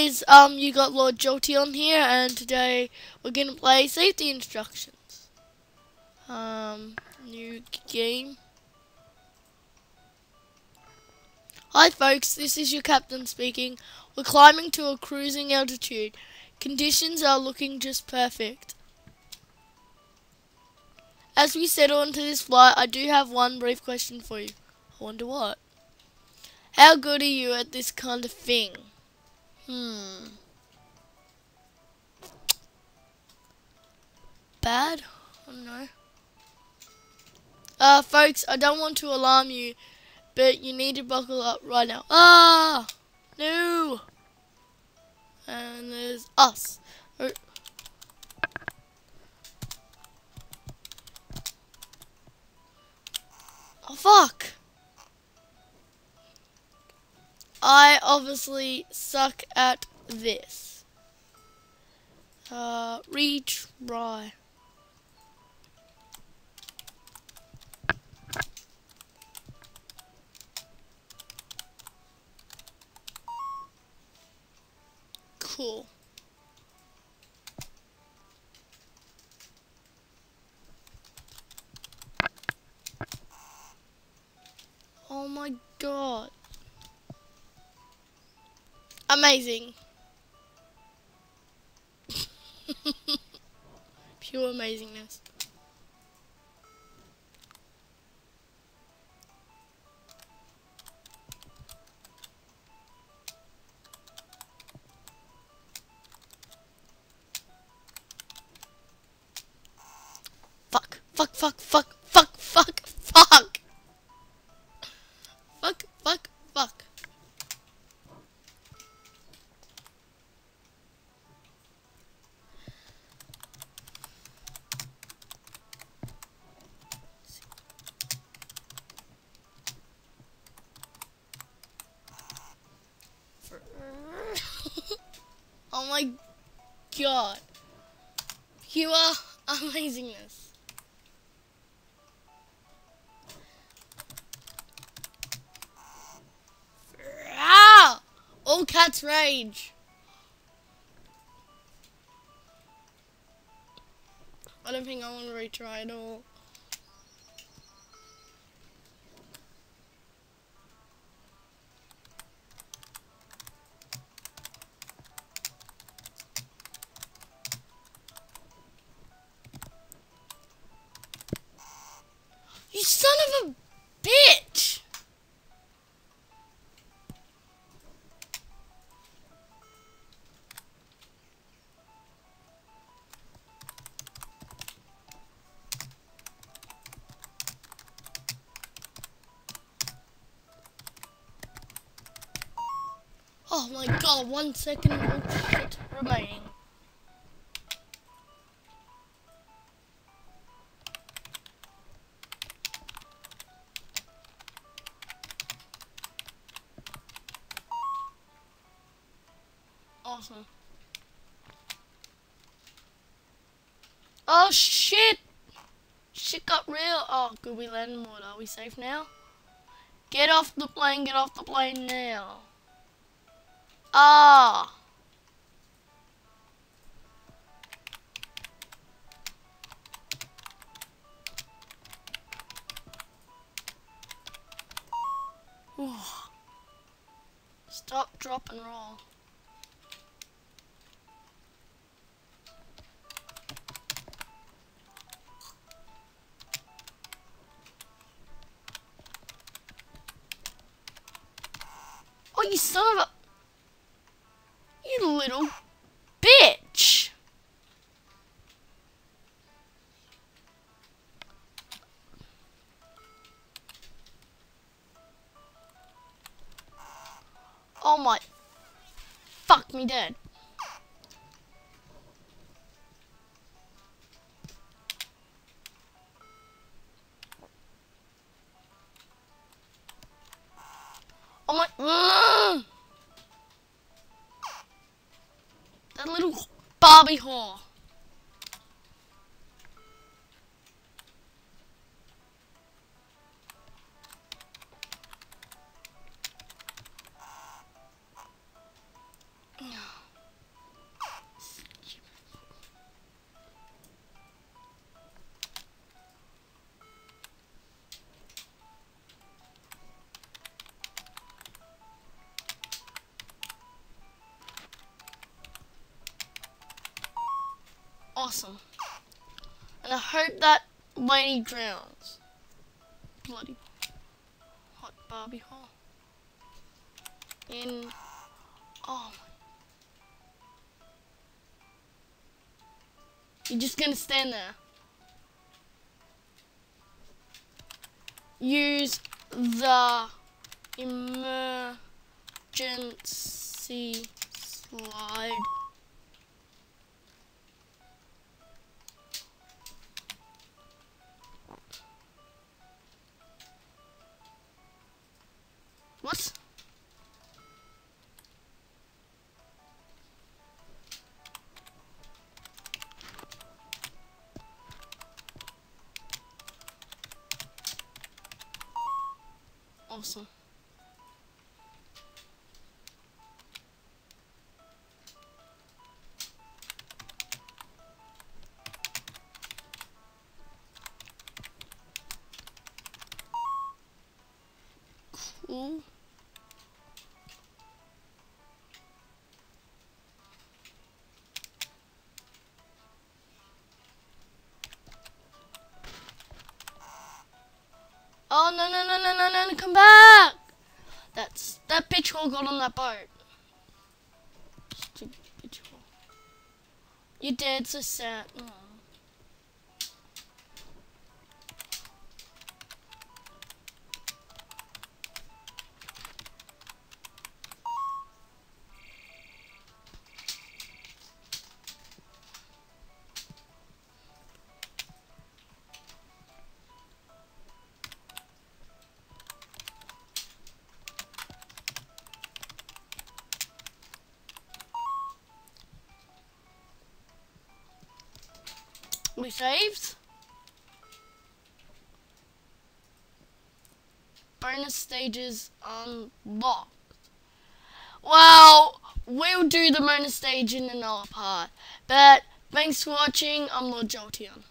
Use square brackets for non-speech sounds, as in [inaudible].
guys, um, you got Lord Jolty on here, and today we're gonna play safety instructions. Um, new game. Hi folks, this is your captain speaking. We're climbing to a cruising altitude. Conditions are looking just perfect. As we settle into this flight, I do have one brief question for you. I wonder what? How good are you at this kind of thing? Hmm. Bad? I don't know. Uh, folks, I don't want to alarm you, but you need to buckle up right now. Ah! No! And there's us. Oh. oh, fuck! I obviously suck at this. Uh, retry. Cool. Oh my god. Amazing. [laughs] Pure amazingness. Fuck, fuck, fuck, fuck, god. are amazingness. Ah! All cats rage. I don't think I want to retry at all. My god, one second of shit remaining. Awesome. Oh shit! Shit got real. Oh, good we landed water. Are we safe now? Get off the plane, get off the plane now. Ah! Stop, drop, and roll. Oh, you son of a... Little bitch! Oh my... Fuck me dead. That little Barbie whore. Awesome. And I hope that lady drowns. Bloody hot Barbie hole. In oh You're just gonna stand there. Use the emergency slide. What? Awesome. Oh no no no no no no! Come back! That's that bitch hole got on that boat. Stupid bitch hole. You dead, so sad. Aww. We saved. Bonus stages unlocked. Well, we'll do the bonus stage in another part. But thanks for watching. I'm Lord Jolteon.